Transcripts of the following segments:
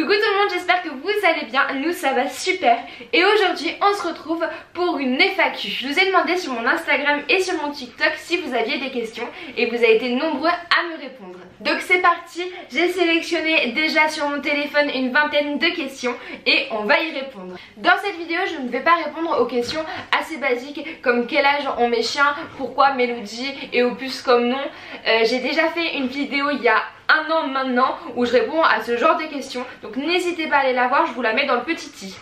Coucou tout le monde, j'espère que vous allez bien, nous ça va super et aujourd'hui on se retrouve pour une FAQ. Je vous ai demandé sur mon Instagram et sur mon TikTok si vous aviez des questions et vous avez été nombreux à me répondre. Donc c'est parti, j'ai sélectionné déjà sur mon téléphone une vingtaine de questions et on va y répondre. Dans cette vidéo je ne vais pas répondre aux questions assez basiques comme quel âge ont mes chiens, pourquoi Mélodie et Opus comme nom. Euh, j'ai déjà fait une vidéo il y a un an maintenant où je réponds à ce genre de questions. Donc n'hésitez pas à aller la voir, je vous la mets dans le petit i.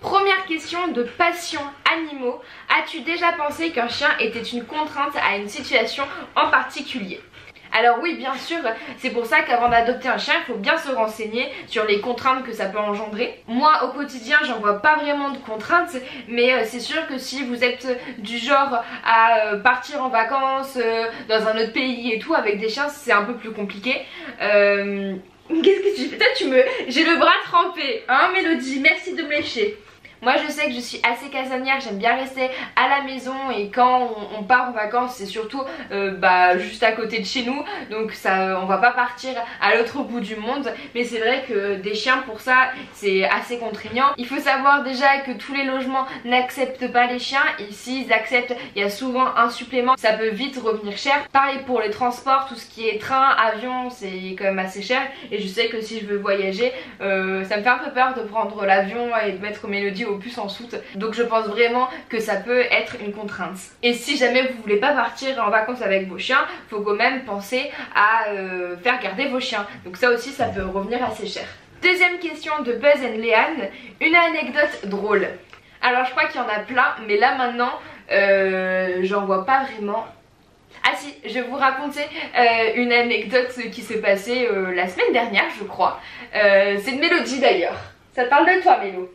Première question de passion animaux. As-tu déjà pensé qu'un chien était une contrainte à une situation en particulier? Alors oui bien sûr c'est pour ça qu'avant d'adopter un chien il faut bien se renseigner sur les contraintes que ça peut engendrer. Moi au quotidien j'en vois pas vraiment de contraintes mais euh, c'est sûr que si vous êtes du genre à euh, partir en vacances euh, dans un autre pays et tout avec des chiens c'est un peu plus compliqué. Qu'est-ce que tu fais? Toi tu me... J'ai le bras trempé hein Mélodie? Merci de me lécher. Moi je sais que je suis assez casanière, j'aime bien rester à la maison et quand on, part en vacances c'est surtout euh, bah, juste à côté de chez nous. Donc ça, on va pas partir à l'autre bout du monde. Mais c'est vrai que des chiens pour ça c'est assez contraignant. Il faut savoir déjà que tous les logements n'acceptent pas les chiens. Et s'ils acceptent il y a souvent un supplément. Ça peut vite revenir cher. Pareil pour les transports, tout ce qui est train, avion c'est quand même assez cher. Et je sais que si je veux voyager euh, ça me fait un peu peur de prendre l'avion et de mettre Mélodie au plus en soute. Donc je pense vraiment que ça peut être une contrainte. Et si jamais vous voulez pas partir en vacances avec vos chiens, faut quand même penser à euh, faire garder vos chiens. Donc ça aussi ça peut revenir assez cher. Deuxième question de Buzz and Léane, une anecdote drôle. Alors je crois qu'il y en a plein, mais là maintenant euh, j'en vois pas vraiment. Ah si, je vais vous raconter euh, une anecdote qui s'est passée la semaine dernière je crois. C'est de Mélodie d'ailleurs. Ça parle de toi Mélo?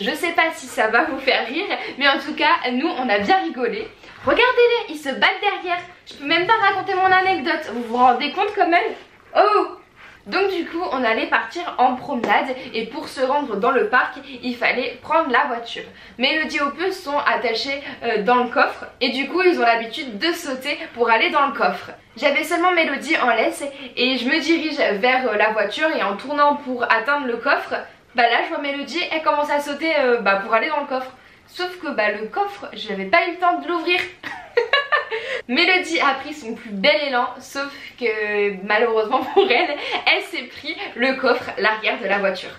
Je sais pas si ça va vous faire rire, mais en tout cas, nous, on a bien rigolé. Regardez-les, ils se battent derrière. Je peux même pas raconter mon anecdote. Vous vous rendez compte quand même? Oh donc du coup on allait partir en promenade et pour se rendre dans le parc il fallait prendre la voiture. Mélodie et Opus sont attachés euh, dans le coffre et du coup ils ont l'habitude de sauter pour aller dans le coffre. J'avais seulement Mélodie en laisse et je me dirige vers euh, la voiture et en tournant pour atteindre le coffre bah là je vois Mélodie, elle commence à sauter euh, bah, pour aller dans le coffre. Sauf que bah le coffre, je n'avais pas eu le temps de l'ouvrir. Mélodie a pris son plus bel élan, sauf que malheureusement pour elle, elle s'est pris le coffre, l'arrière de la voiture.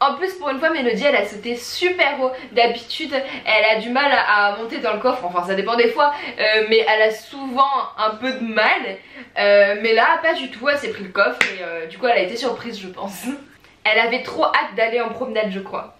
En plus pour une fois Mélodie elle a sauté super haut D'habitude elle a du mal à, monter dans le coffre Enfin ça dépend des fois euh, Mais elle a souvent un peu de mal euh, Mais là pas du tout Elle s'est pris le coffre et du coup elle a été surprise je pense Elle avait trop hâte d'aller en promenade je crois.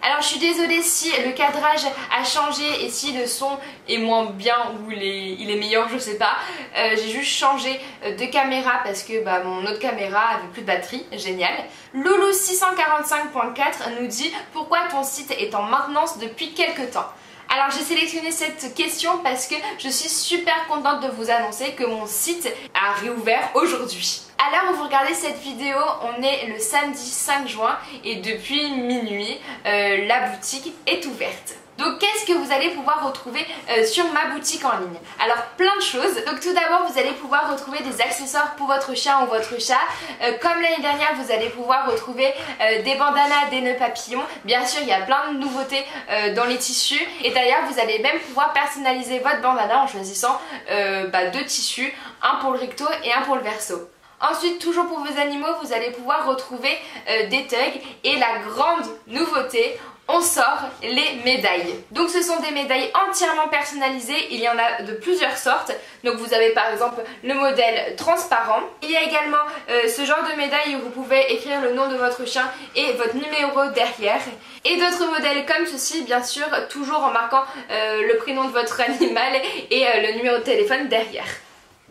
Alors je suis désolée si le cadrage a changé et si le son est moins bien ou il est, meilleur, je sais pas. Euh, j'ai juste changé euh, de caméra parce que bah, mon autre caméra avait plus de batterie, génial. Loulou645.4 nous dit pourquoi ton site est en maintenance depuis quelques temps? Alors j'ai sélectionné cette question parce que je suis super contente de vous annoncer que mon site a réouvert aujourd'hui. À l'heure où vous regardez cette vidéo, on est le samedi 5 juin et depuis minuit, euh, la boutique est ouverte. Donc qu'est-ce que vous allez pouvoir retrouver euh, sur ma boutique en ligne? Alors plein de choses. Donc tout d'abord vous allez pouvoir retrouver des accessoires pour votre chien ou votre chat. Euh, comme l'année dernière vous allez pouvoir retrouver des bandanas, des nœuds papillons. Bien sûr il y a plein de nouveautés dans les tissus. Et d'ailleurs vous allez même pouvoir personnaliser votre bandana en choisissant bah, deux tissus. Un pour le recto et un pour le verso. Ensuite, toujours pour vos animaux, vous allez pouvoir retrouver des tugs et la grande nouveauté, on sort les médailles. Donc ce sont des médailles entièrement personnalisées, il y en a de plusieurs sortes. Donc vous avez par exemple le modèle transparent. Il y a également euh, ce genre de médaille où vous pouvez écrire le nom de votre chien et votre numéro derrière. Et d'autres modèles comme ceci, bien sûr, toujours en marquant euh, le prénom de votre animal et euh, le numéro de téléphone derrière.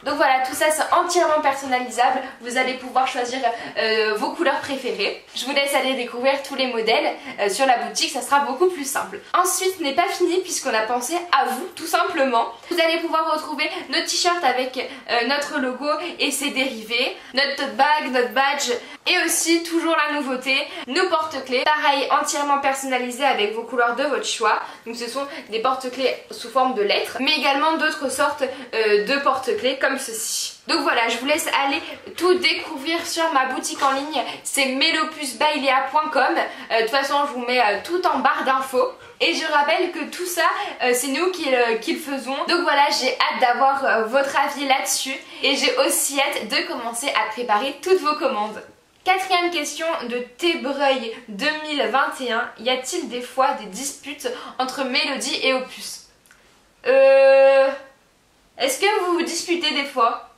Donc voilà, tout ça c'est entièrement personnalisable. Vous allez pouvoir choisir euh, vos couleurs préférées. Je vous laisse aller découvrir tous les modèles euh, sur la boutique, ça sera beaucoup plus simple. Ensuite, n'est pas fini puisqu'on a pensé à vous, tout simplement. Vous allez pouvoir retrouver notre t-shirt avec euh, notre logo et ses dérivés, notre tote bag, notre badge et aussi toujours la nouveauté, nos porte-clés. Pareil, entièrement personnalisés avec vos couleurs de votre choix. Donc ce sont des porte-clés sous forme de lettres, mais également d'autres sortes de porte-clés comme ceci. Donc voilà, je vous laisse aller tout découvrir sur ma boutique en ligne, c'est melopusbailea.com. Euh, de toute façon, je vous mets euh, tout en barre d'infos. Et je rappelle que tout ça, euh, c'est nous qui, le faisons. Donc voilà, j'ai hâte d'avoir votre avis là-dessus. Et j'ai aussi hâte de commencer à préparer toutes vos commandes. Quatrième question de Tébreuil 2021. Y a-t-il des fois des disputes entre Mélodie et Opus? Euh... Est-ce que vous vous disputez des fois?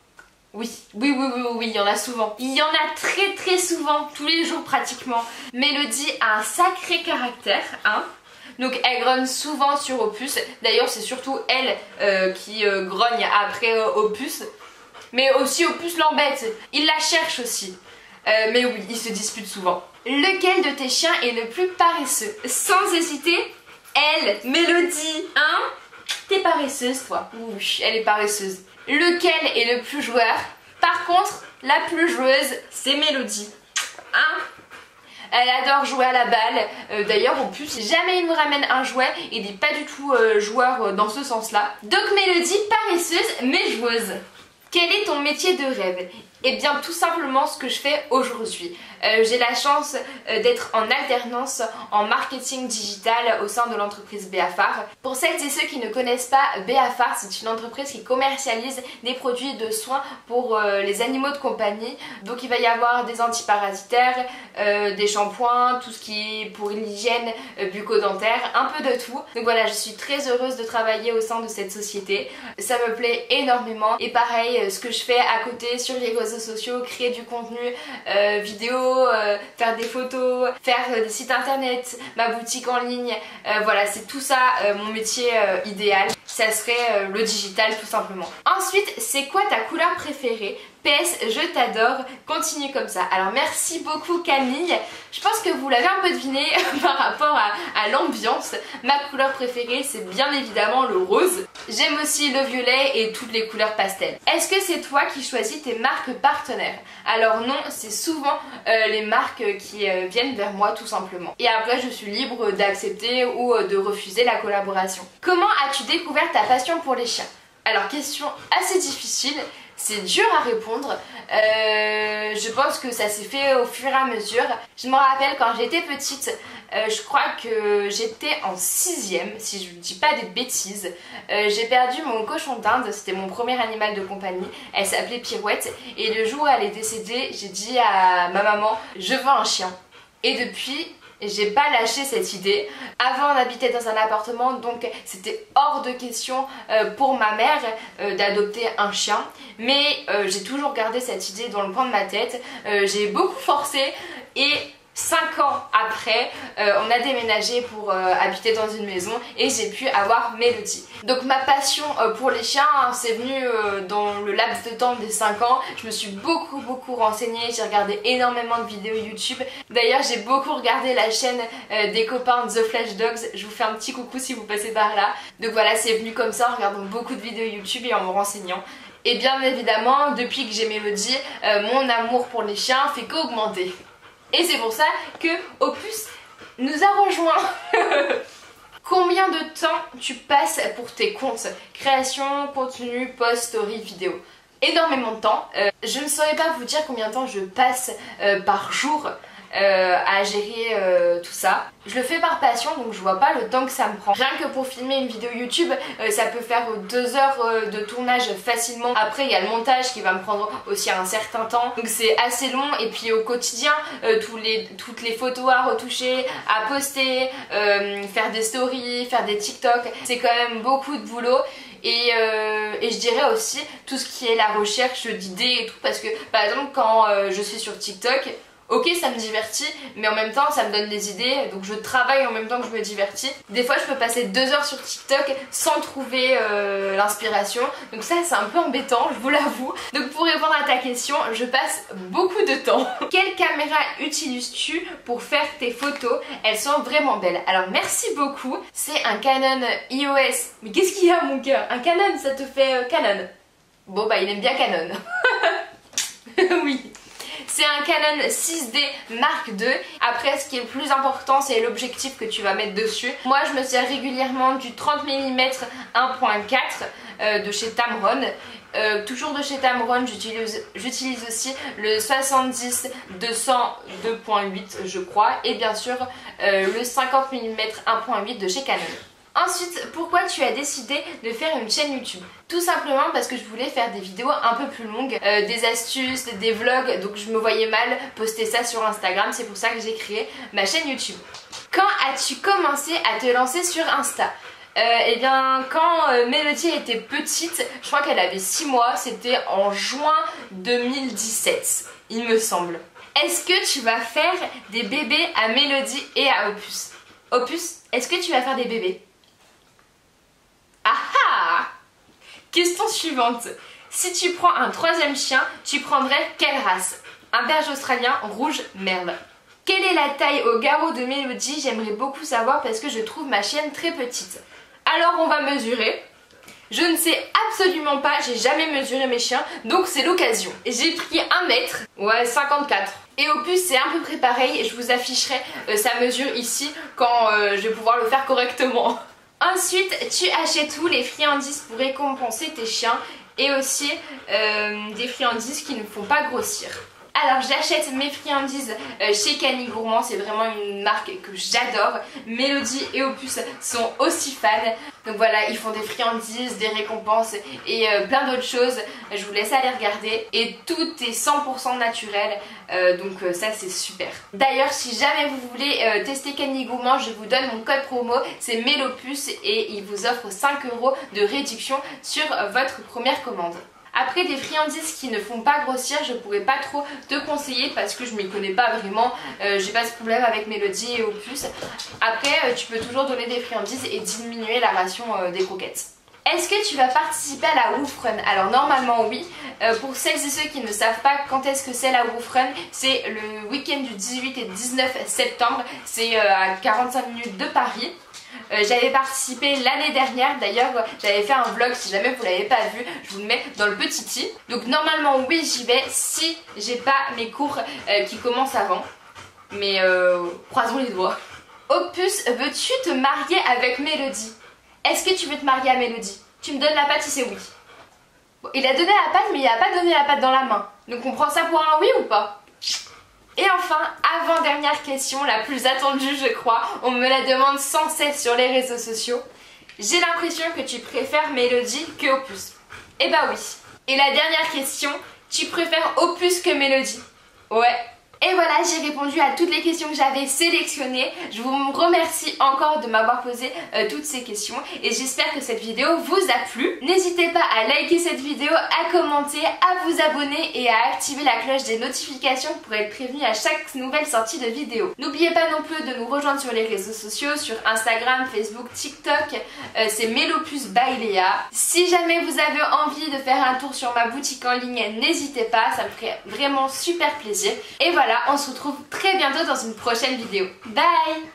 Oui, oui, oui, oui, oui, il y en a souvent. Il y en a très très souvent, tous les jours pratiquement. Mélodie a un sacré caractère, hein donc elle grogne souvent sur Opus. D'ailleurs c'est surtout elle euh, qui euh, grogne après euh, Opus. Mais aussi Opus l'embête. Il la cherche aussi. Mais oui, ils se disputent souvent. Lequel de tes chiens est le plus paresseux? Sans hésiter, elle, Mélodie, hein? T'es paresseuse toi Oui, elle est paresseuse. Lequel est le plus joueur? Par contre, la plus joueuse, c'est Mélodie. Hein? Elle adore jouer à la balle. Euh, d'ailleurs, en plus, jamais il me ramène un jouet, il n'est pas du tout euh, joueur dans ce sens-là. Donc Mélodie, paresseuse mais joueuse. Quel est ton métier de rêve? Eh bien tout simplement ce que je fais aujourd'hui. Euh, j'ai la chance euh, d'être en alternance en marketing digital au sein de l'entreprise Béafar. Pour celles et ceux qui ne connaissent pas Béafar, c'est une entreprise qui commercialise des produits de soins pour euh, les animaux de compagnie. Donc il va y avoir des antiparasitaires, des shampoings, tout ce qui est pour l'hygiène bucco-dentaire, un peu de tout. Donc voilà, je suis très heureuse de travailler au sein de cette société. Ça me plaît énormément. Et pareil, ce que je fais à côté sur les sociaux, créer du contenu vidéo, euh, faire des photos, faire euh, des sites internet, ma boutique en ligne. Euh, voilà, c'est tout ça mon métier idéal. Ça serait le digital tout simplement. Ensuite, c'est quoi ta couleur préférée PS, je t'adore, continue comme ça. Alors merci beaucoup Camille. Je pense que vous l'avez un peu deviné par rapport à, l'ambiance. Ma couleur préférée c'est bien évidemment le rose. J'aime aussi le violet et toutes les couleurs pastel. Est-ce que c'est toi qui choisis tes marques partenaires? Alors non, c'est souvent euh, les marques qui euh, viennent vers moi tout simplement. Et après je suis libre d'accepter ou euh, de refuser la collaboration. Comment as-tu découvert ta passion pour les chiens? Alors question assez difficile, c'est dur à répondre. Euh, je pense que ça s'est fait au fur et à mesure. Je me rappelle quand j'étais petite, euh, je crois que j'étais en sixième, si je ne dis pas des bêtises. Euh, j'ai perdu mon cochon d'Inde, c'était mon premier animal de compagnie. Elle s'appelait Pirouette. Et le jour où elle est décédée, j'ai dit à ma maman, je veux un chien. Et depuis, j'ai pas lâché cette idée. Avant on habitait dans un appartement donc c'était hors de question euh, pour ma mère euh, d'adopter un chien mais euh, j'ai toujours gardé cette idée dans le coin de ma tête. j'ai beaucoup forcé et 5 ans euh, on a déménagé pour euh, habiter dans une maison et j'ai pu avoir Mélodie. Donc ma passion euh, pour les chiens, hein, c'est venu dans le laps de temps des 5 ans. Je me suis beaucoup beaucoup renseignée, j'ai regardé énormément de vidéos YouTube. D'ailleurs j'ai beaucoup regardé la chaîne des copains The Flash Dogs. Je vous fais un petit coucou si vous passez par là. Donc voilà, c'est venu comme ça en regardant beaucoup de vidéos YouTube et en me renseignant. Et bien évidemment, depuis que j'ai Mélodie, mon amour pour les chiens fait qu'augmenter. Et c'est pour ça que Opus nous a rejoint. Combien de temps tu passes pour tes comptes? Création, contenu, post, story, vidéo Énormément de temps. Euh, je ne saurais pas vous dire combien de temps je passe euh, par jour euh, à gérer euh, tout ça. Je le fais par passion donc je vois pas le temps que ça me prend. Rien que pour filmer une vidéo YouTube euh, ça peut faire deux heures de tournage facilement. Après il y a le montage qui va me prendre aussi un certain temps donc c'est assez long et puis au quotidien toutes les photos à retoucher, à poster, faire des stories, faire des TikTok c'est quand même beaucoup de boulot. Et, je dirais aussi tout ce qui est la recherche d'idées et tout parce que par exemple quand je suis sur TikTok ok ça me divertit mais en même temps ça me donne des idées donc je travaille en même temps que je me divertis. Des fois je peux passer deux heures sur TikTok sans trouver euh, l'inspiration. Donc ça c'est un peu embêtant je vous l'avoue. Donc pour répondre à ta question je passe beaucoup de temps. Quelle caméra utilises-tu pour faire tes photos? Elles sont vraiment belles. Alors merci beaucoup. C'est un Canon iOS. Mais qu'est-ce qu'il y a mon cœur un Canon ça te fait euh, Canon? Bon bah il aime bien Canon Canon 6D Mark II. Après, ce qui est le plus important, c'est l'objectif que tu vas mettre dessus. Moi, je me sers régulièrement du 30 mm 1.4 de chez Tamron. Euh, toujours de chez Tamron, j'utilise aussi le 70 200 2.8 je crois et bien sûr euh, le 50 mm 1.8 de chez Canon. Ensuite, pourquoi tu as décidé de faire une chaîne YouTube? Tout simplement parce que je voulais faire des vidéos un peu plus longues, euh, des astuces, des vlogs, donc je me voyais mal poster ça sur Instagram, c'est pour ça que j'ai créé ma chaîne YouTube. Quand as-tu commencé à te lancer sur Insta? Euh, eh bien quand euh, Mélodie était petite, je crois qu'elle avait 6 mois, c'était en juin 2017, il me semble. Est-ce que tu vas faire des bébés à Mélodie et à Opus? Opus, est-ce que tu vas faire des bébés? Ah ah Question suivante. Si tu prends un troisième chien, tu prendrais quelle race? Un berger australien rouge merle. Quelle est la taille au garrot de Mélodie J'aimerais beaucoup savoir parce que je trouve ma chienne très petite. Alors on va mesurer. Je ne sais absolument pas, j'ai jamais mesuré mes chiens, donc c'est l'occasion. J'ai pris 1 mètre, ouais 54. Et au plus c'est à peu près pareil, je vous afficherai euh, sa mesure ici quand euh, je vais pouvoir le faire correctement. Ensuite, tu achètes tous les friandises pour récompenser tes chiens et aussi euh, des friandises qui ne font pas grossir. Alors j'achète mes friandises euh, chez Cani Gourmand, c'est vraiment une marque que j'adore. Mélodie et Opus sont aussi fans. Donc voilà, ils font des friandises, des récompenses et euh, plein d'autres choses. Je vous laisse aller regarder. Et tout est 100% naturel, euh, donc ça c'est super. D'ailleurs, si jamais vous voulez tester Cani Gourmand, je vous donne mon code promo, c'est Mélopus et il vous offre 5 euros de réduction sur votre première commande. Après des friandises qui ne font pas grossir, je pourrais pas trop te conseiller parce que je m'y connais pas vraiment. Euh, j'ai pas ce problème avec Mélodie et Opus. Après, euh, tu peux toujours donner des friandises et diminuer la ration euh, des croquettes. Est-ce que tu vas participer à la Woof Run? Alors normalement oui. pour celles et ceux qui ne savent pas quand est-ce que c'est la Woof Run, c'est le week-end du 18 et 19 septembre. C'est à 45 minutes de Paris. Euh, j'avais participé l'année dernière, d'ailleurs j'avais fait un vlog, si jamais vous l'avez pas vu, je vous le mets dans le petit i. Donc normalement oui j'y vais si j'ai pas mes cours euh, qui commencent avant. Mais euh, croisons les doigts. Opus, veux-tu te marier avec Mélodie? Est-ce que tu veux te marier à Mélodie? Tu me donnes la patte si c'est oui. il a donné la patte mais il a pas donné la patte dans la main. Donc on prend ça pour un oui ou pas? Et enfin, avant-dernière question, la plus attendue je crois, on me la demande sans cesse sur les réseaux sociaux. J'ai l'impression que tu préfères Mélodie que Opus. Eh bah oui. Et la dernière question, tu préfères Opus que Mélodie? Ouais, et voilà, j'ai répondu à toutes les questions que j'avais sélectionnées. Je vous remercie encore de m'avoir posé euh, toutes ces questions et j'espère que cette vidéo vous a plu. N'hésitez pas à liker cette vidéo, à commenter, à vous abonner et à activer la cloche des notifications pour être prévenu à chaque nouvelle sortie de vidéo. N'oubliez pas non plus de nous rejoindre sur les réseaux sociaux, sur Instagram, Facebook, TikTok, euh, c'est Melopus by Si jamais vous avez envie de faire un tour sur ma boutique en ligne, n'hésitez pas, ça me ferait vraiment super plaisir. Et voilà, on se retrouve très bientôt dans une prochaine vidéo. Bye